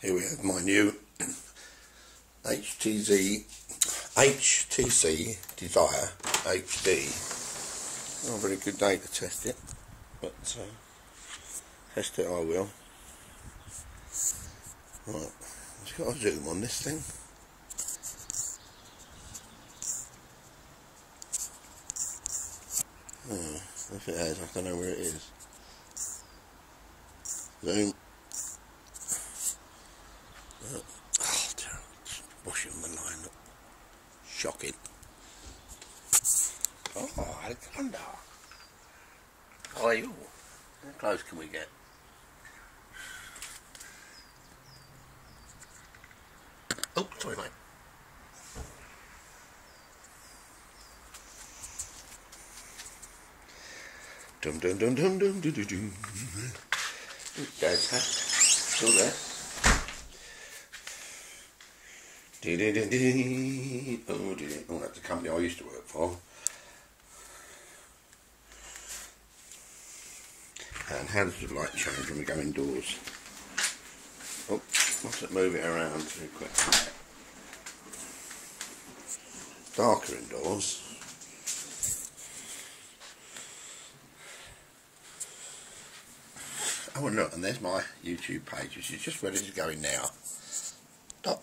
Here we have my new HTZ HTC Desire HD. Not a very good day to test it, but uh, test it I will. Right, it's got a zoom on this thing. Oh, if it has, I don't know where it is. Zoom. Oh washing the line up. Shocking. Oh, Alexandr. How are you? How close can we get? Oh, sorry mate. Dum dum dum dum dum dum dum. Still there. Oh, oh, that's the company I used to work for. And how does the light change when we go indoors? Oh, mustn't move it around too quick. Darker indoors. Oh, and look, and there's my YouTube page, which is just ready to go in now.